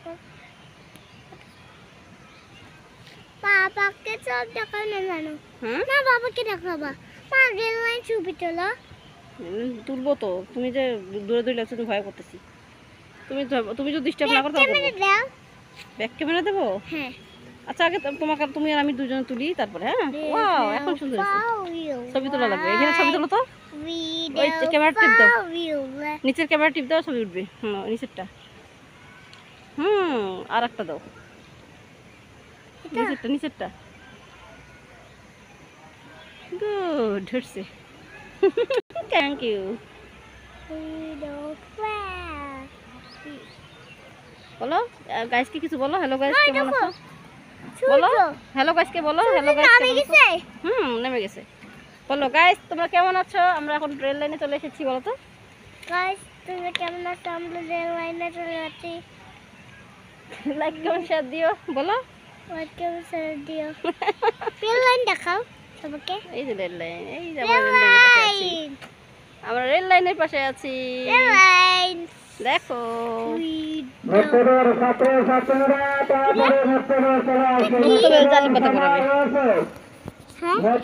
কলা পাথর বাবাকে সব দেখাও না জানো না বাবাকে দেখাবা। মা রেল লাইন ছবি তোলো। উম, তুলবো তো। তুমি যে দূরে দূরে লাগছো তুমি ভয় করতেছি। তুমি তো- তুমি যদি ডিস্টার্ব না করো তাহলে ক্যামেরা দাও ব্যাক ক্যামেরা দেবো? হ্যাঁ। আচ্ছা আগে তোমাকে তুমি আর আমি দুজন তুলি তারপরে হ্যাঁ? ওয়াও এখন সুন্দর ছবি তোলা লাগবে। এখানে ছবি তোলো তো। ওই যে ক্যামেরা টিপ দাও। নিচের ক্যামেরা টিপ দাও ছবি উঠবে। হুম নিচেরটা। হুম আর একটা দাও নিচেরটা নিচেরটা। গুড হচ্ছে থ্যাংক ইউ বলো গাইসকে কিছু বলো? হ্যালো গাইস কেমন আছো? বলো। হ্যালো গাইসকে বলো। হ্যালো গাইস নামে গেছে। হুম নেমে গেছে। বলো গাইস তোমরা কেমন আছো? আমরা এখন রেল লাইনে চলে এসেছি বলো তো। গাইস তুমি কেমন আছো? আমরা রেল লাইনে চলে যাচ্ছি। লাইক কমেন্ট শেয়ার দিও। বলো। ওয়েলকাম স্যার দিও। রেল লাইন দেখাও সবাইকে। এই যে রেল লাইন এই যে আমরা রেল লাইনের পাশে আছি। আমরা রেল লাইনের পাশে আছি। লাইন রেল লাইন দেখো ছাত্রছাত্রীরা তারপরে